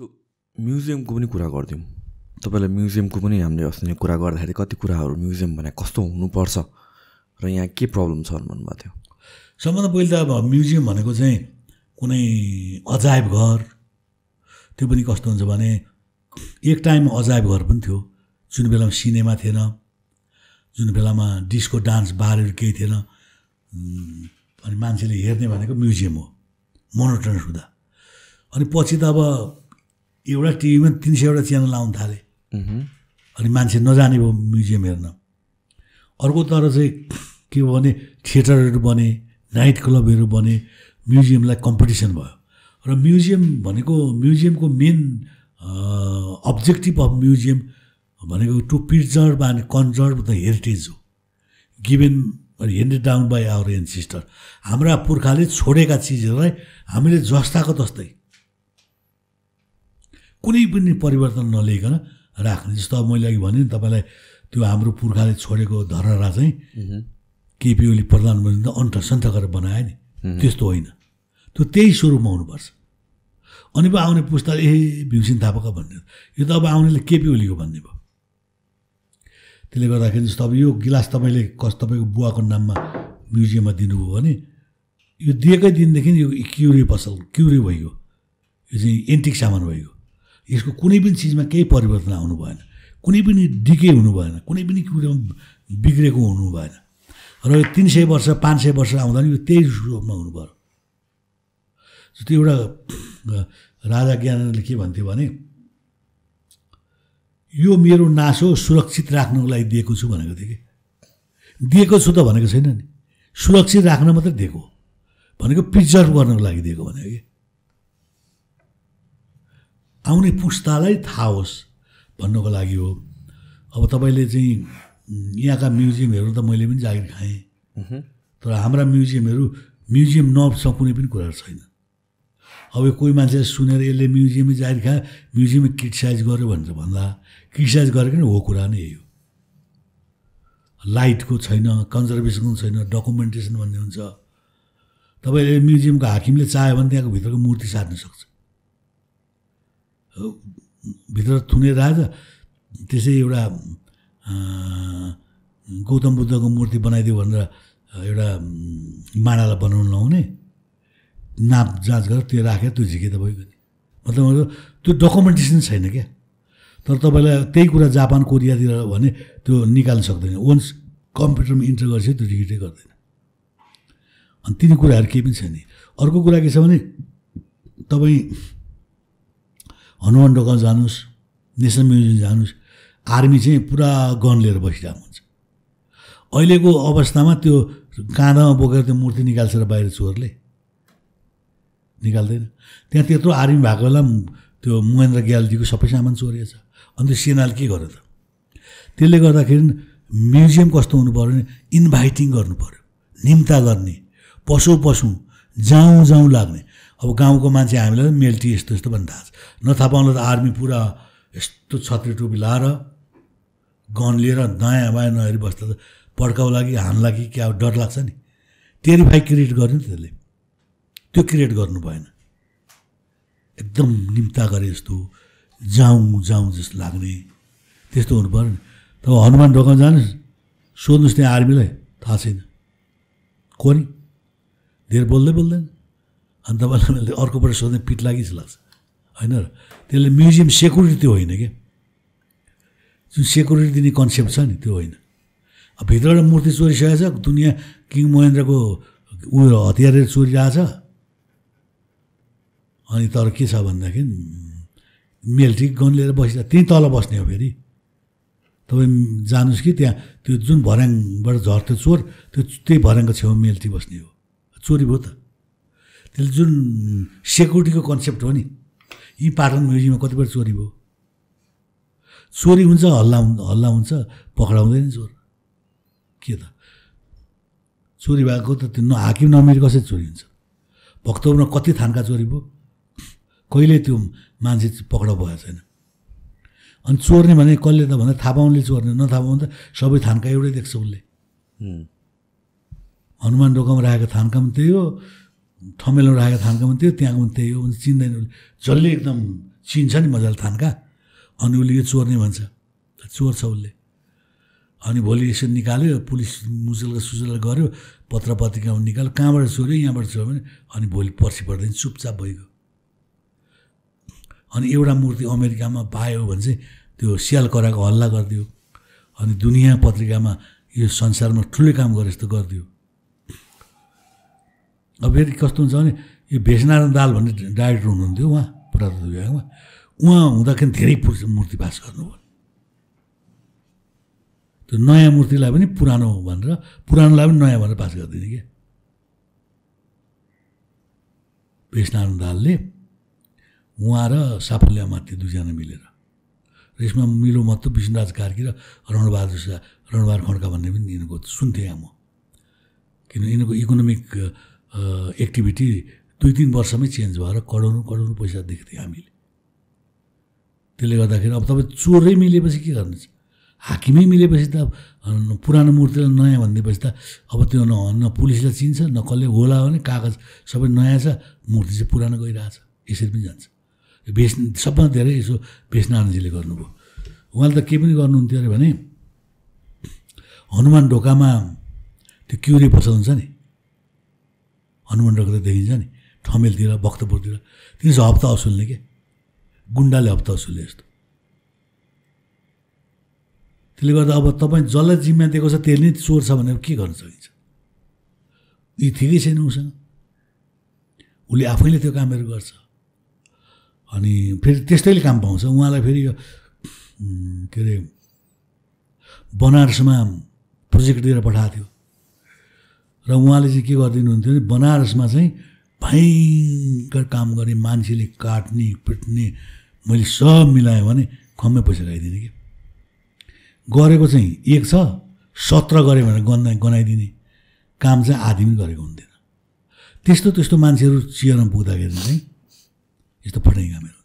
So म्युजियमको पनि कुरा गरिदिउँ। तपाईँलाई म्युजियमको पनि हामीले अस्ति नै कुरा गर्दाखेरि कति कुराहरू म्युजियम भने कस्तो हुनुपर्छ र यहाँ के प्रब्लम छ भन्नुभएको थियो? सबभन्दा पहिले त अब म्युजियम भनेको चाहिँ कुनै अजायब घर त्यो पनि कस्तो हुन्छ भने एक टाइम अजायब घर पनि थियो। जुन बेलामा सिनेमा थिएन जुन बेलामा डिस्को डान्स बारहरू केही थिएन अनि मान्छेले हेर्ने भनेको म्युजियम हो मोनोटनस हुँदा। अनि पछि त अब एउटा टिभीमा तिन सयवटा च्यानल आउनु थाले। अनि मान्छे नजाने भयो म्युजियम हेर्न। अर्को तर चाहिँ के भयो भने थिएटरहरू बने नाइट क्लबहरू बने म्युजियमलाई कम्पिटिसन भयो। र म्युजियम भनेको म्युजियमको मेन अब्जेक्टिभ अफ म्युजियम भनेको to preserve and conserve the heritage हो। Given handed down by our ancestor हाम्रा पुर्खाले छोडेका चिजहरूलाई हामीले जस्ताको तस्तै कुनै पनि परिवर्तन नलिकन राख्ने। जस्तो अब मैले अघि भने नि तपाईँलाई त्यो हाम्रो पुर्खाले छोडेको धरहरा चाहिँ केपी ओली प्रधानमन्त्री अन्त सन्त गरेर बनायो नि। त्यस्तो होइन। त्यो त्यही स्वरूपमा हुनुपर्छ। अनि पो आउने पुस्ताले ए भीमसिंह थापाका भन्ने। यो त अब आउनेले केपी ओलीको भन्ने भयो। त्यसले गर्दाखेरि जस्तो अब यो गिलास तपाईँले कस तपाईँको बुवाको नाममा म्युजियममा दिनुभयो भने यो दिएकै दिनदेखि यो क्युरी पसल क्युरी भइगयो। यो चाहिँ एन्टिक सामान भइगयो। यसको कुनै पनि चिजमा केही परिवर्तन आउनु भएन। कुनै पनि डिके हुनु भएन। कुनै पनि कुरामा बिग्रेको हुनु भएन। र तिन सय वर्ष पाँच सय वर्ष आउँदा नि यो त्यही रूपमा हुनु पऱ्यो जस्तो एउटा राजा ज्ञानले के भन्थ्यो भने यो मेरो नासो सुरक्षित राख्नको लागि दिएको छु भनेको थियो कि। दिएको छु त भनेको छैन नि। सुरक्षित राख्न मात्रै दिएको। भनेको प्रिजर्भ गर्नको लागि दिएको भनेको कि। आउने पुस्तालाई थाहा होस् भन्नको लागि हो। अब तपाईँले चाहिँ यहाँका म्युजियमहरू त मैले पनि जागिर खाएँ। तर हाम्रा म्युजियमहरू म्युजियम नर्भसँग कुनै पनि कुराहरू छैन। अब यो कोही मान्छेले सुनेर यसले म्युजियमै जागिर खायो म्युजियमै क्रिटिसाइज गर्यो भनेर भन्दा क्रिटिसाइज गरेको नि हो कुरा नै यही हो। लाइटको छैन कन्जर्भेसनको छैन डकुमेन्टेसन भन्ने हुन्छ। तपाईँले म्युजियमको हाकिमले चाह्यो भने त्यहाँको भित्रको मूर्ति सार्न सक्छ। भित्र थुनेर राजा त्यसै एउटा गौतम बुद्धको मूर्ति बनाइदियो भनेर एउटा माडालाई बनाउनु नहुने नाप जाँच गरेर त्यो राखेर त्यो झिके त भइगयो नि मतलब त्यो डकुमेन्टेसन छैन क्या। तर तपाईँलाई त्यही कुरा जापान कोरियातिर भने त्यो निकाल्न सक्दैन। वन्स कम्प्युटरमा इन्टर गरेपछि त्यो डिजिटै गर्दैन। अनि तिनी कुराहरू केही पनि छैन। अर्को कुरा के छ भने तपाईँ हनुमान ढोका जानुहोस् नेसनल म्युजियम जानुहोस् आर्मी चाहिँ पुरा गन लिएर बसिरहेको हुन्छ। अहिलेको अवस्थामा त्यो काँधामा बोकेर त्यो मूर्ति निकाल्छ र बाहिर चोरले। निकाल्दैन। त्यहाँ त्यत्रो आर्मी भएको बेला त्यो महेन्द्र ग्यालजीको सबै सामान चोरिएको छ अनि त्यो सेनाले के गर्यो त? त्यसले गर्दाखेरि म्युजियम कस्तो हुनु पऱ्यो भने इन्भाइटिङ गर्नु पऱ्यो निम्ता गर्ने पशु पशु जाउँ जाउँ लाग्ने। अब गाउँको मान्छे हामीलाई मेल्टी यस्तो यस्तो भन्ने थाहा छ। नथाहा पाउनु त आर्मी पुरा यस्तो छत्री टोपी लाएर गन लिएर दायाँ बायाँ नहेरी बस्दा त पड्काउला कि हान्ला कि क्या डर लाग्छ नि। टेरिफाई क्रिएट गर्यो नि त्यसले। त्यो क्रिएट गर्नु भएन। एकदम निम्ता गरे जस्तो जाउँ जाउँ जस्तो लाग्ने। त्यस्तो हुनु पऱ्यो नि। तब हनुमान ढोका जानुहोस् सोध्नुहोस् त्यहाँ आर्मीलाई थाहा छैन। को नि धेर बोल्दै बोल्दैन। अनि तपाईँलाई मैले अर्कोपल्ट सोध्ने पिट लागि जस्तो लाग्छ। होइन र? त्यसले म्युजियम सेक्युरिटी त्यो होइन क्या जुन सेक्युरिटी दिने कन्सेप्ट छ नि त्यो होइन। अब भित्रबाट मूर्ति चोरिसकेको छ दुनियाँ किङ महेन्द्रको उयो हतियारहरू चोरिरहेछ। अनि तर के छ भन्दाखेरि मेल्टी गन लिएर बसिरहेको त्यहीँ तल बस्ने हो फेरि। तपाईँ जानुहोस् कि त्यहाँ त्यो जुन भर्याङबाट झर्थ्यो चोर त्यो त्यही भर्याङको छेउमा मेल्टी बस्ने हो। चोरी भयो त। त्यसले जुन सेक्युरिटीको कन्सेप्ट हो नि यी पाटन म्युजियममा कतिपल्ट चोरी भयो। चोरी हुन्छ हल्ला हल्ला हुन्छ पक्राउँदैन चोर। के त? चोरी भएको त त्यो न हाकिम नमिरी कसरी चोरी हुन्छ? भक्तपुरमा कति थानका चोरी भयो? कहिले त्यो मान्छे पक्राउ भएको छैन? अनि चोर्ने भने कसले त भन्दा थाहा पाउनेले चोर्ने नथाहा पाउने त सबै थानका एउटै देख्छ उसले। हनुमान ढोकामा राखेको थानका पनि त्यही हो। थमेलमा राखेको थानका पनि त्यही हो त्यहाँको पनि त्यही हो चिन्दैन उसले। जसले एकदम चिन्छ नि मजाले थान्का अनि उसले यो चोर्ने भन्छ। चोर छ उसले। अनि भोलि यसो निकाल्यो पुलिस मुचलका सुचल गऱ्यो पत्र पत्रिकामा निकाल्यो कहाँबाट चोर्यो यहाँबाट चोर्यो भने अनि भोलि पर्सि पर्दैन चुपचाप भइगयो। अनि एउटा मूर्ति अमेरिकामा पायो भने चाहिँ त्यो सियाल कराको हल्ला गरिदियो। अनि दुनियाँ पत्रिकामा यो संसारमा ठुलै काम गरे जस्तो गरिदियो। अब फेरि कस्तो हुन्छ भने यो भेषनारायण दाल भन्ने डाइरेक्टर हुनुहुन्थ्यो उहाँ पुरातत्व विभागमा। उहाँ हुँदाखेरि धेरै मूर्ति पास गर्नुभयो। त्यो नयाँ मूर्तिलाई पनि पुरानो भनेर पुरानोलाई पनि नयाँ भनेर पास गरिदिने क्या भेषनारायण दालले उहाँ र साफल्य माथि दुईजना मिलेर र यसमा मिलो मत विष्णुराज कार्की र रणबहादुर शाह रणबहादुर खड्का भन्ने पनि यिनीहरूको सुन्थेँ म। किन यिनीहरूको इकोनोमिक एक्टिभिटी दुई तिन वर्षमै चेन्ज भएर करोडौँ करोडौँ पैसा देख्थ्यो थियौँ हामीले। त्यसले गर्दाखेरि अब तपाईँ चोरै मिलेपछि के गर्नु हाकिमै मिलेपछि त पुरानो मूर्तिलाई नयाँ भनिदिएपछि त अब त्यो न न पुलिसलाई चिन्छ न कसले होला भने कागज सबै नयाँ छ मूर्ति चाहिँ पुरानो गइरहेछ यसरी पनि जान्छ। बेच सबभन्दा धेरै यसो बेचनारायणजीले गर्नुभयो। उहाँले त केही पनि गर्नुहुन्थ्यो अरे भने हनुमान ढोकामा त्यो क्युरे हुन्छ नि। हनुमान ढोका देखिन्छ नि ठमेलतिर भक्तपुरतिर। तिनीहरू हप्ता असुल्ने के? गुन्डाले हप्ता असुल्ने जस्तो त्यसले गर्दा अब तपाईँ जसलाई जिम्मा दिएको छ त्यसले नै चोर छ भनेर के गर्न सकिन्छ? यी ठिकै छैन उसँग। उसले आफैले त्यो कामहरू गर्छ। अनि फेरि त्यस्तैले काम पाउँछ। उहाँलाई फेरि यो के अरे बनारसमा प्रोजेक्ट दिएर पठाएको थियो। र उहाँले चाहिँ के गरिदिनुहुन्थ्यो भने बनारसमा चाहिँ भयङ्कर काम गर्ने मान्छेले काट्ने पिट्ने मैले सब मिलाएँ भने कमै पैसा खाइदिने कि? गरेको चाहिँ एक छ सत्र गऱ्यो भनेर गना गनाइदिने। काम चाहिँ आधी पनि गरेको हुन्थेन त्यस्तो त्यस्तो मान्छेहरू चियरमा पुग्दाखेरि चाहिँ यस्तो फटाइ कामहरू